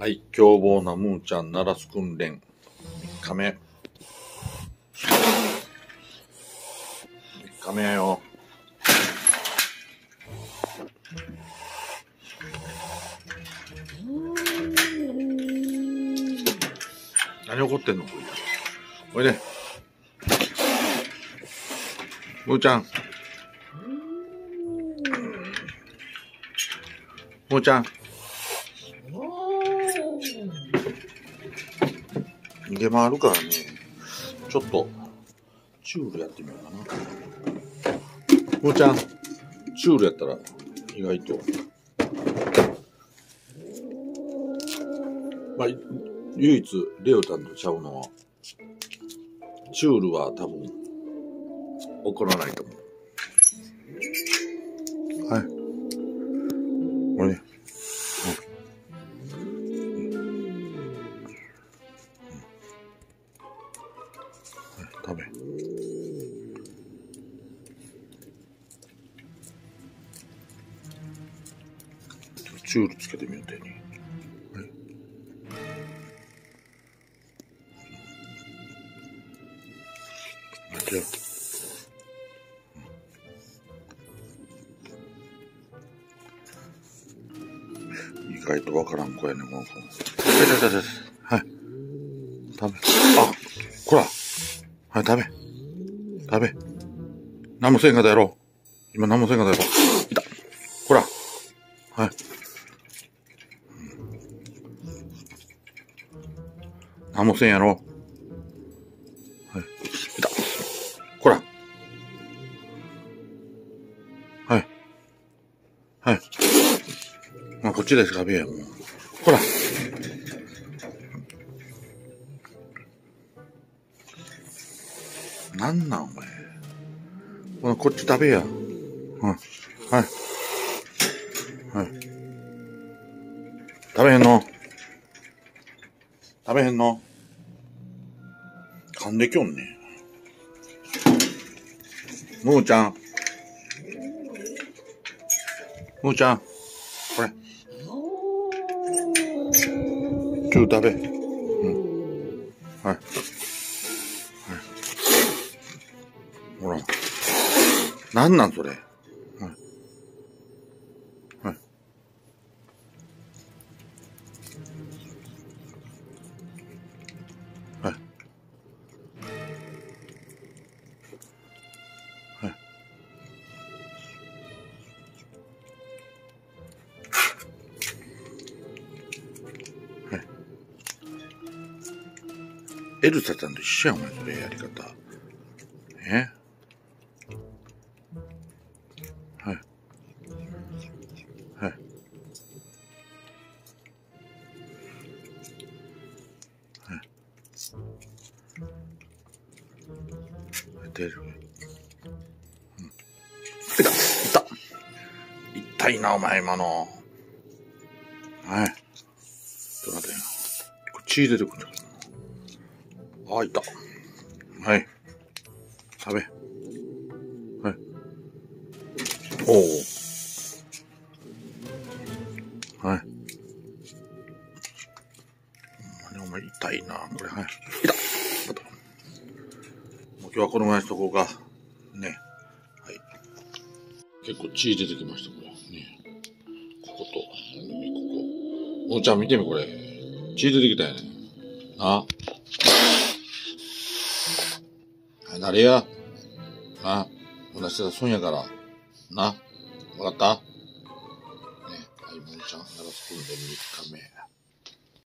はい、凶暴なムーちゃん鳴らす訓練、3日目。3日目やよ。何怒ってんの？これ。おいで。ムーちゃん。ムーちゃん。逃げ回るからね、ちょっと、チュールやってみようかな。ムーちゃん、チュールやったら、意外と。まあ、唯一、レオタンとちゃうのは、チュールは多分、怒らないと思う。はい。これね。食べ。チュールつけてみようてに。はい。間違った。意外とわからん子やね、このはい。食べ。あ、こら。はい、食べ。食べ。何もせんかだやろ。今何もせんかだやろ。いた。こら。はい。何もせんやろ。はい。いた。こら。はい。はい。まあ、こっちです、食べや、もう。なんなん、お前。ほら、こっち食べや。うん。はい。はい。食べへんの食べへんの噛んできょんね。むーちゃん。むーちゃん。これ。ちょっと食べ。うん。はい。なんなんそれ。はい。はい。はい。はい。はい。エルサちゃんと一緒やん、お前、それやり方。えは出る。うん。いたいた痛いな、お前、今の。はい。ちょっと待って。これ血出てくる。あ、いた。はい。食べ。はい。おお。はい。ほんまにお前痛いな、これ。はい。いた。今日はこのままにしとこうか。ね。はい。結構血出てきました、これ。ね。ここと、ここ。おーちゃん見てみ、これ。血出てきたよね。な。はい、なれや。な。同じだ、損やから。な。わかった？ね。はい、もんちゃん、ならすくんで3日目。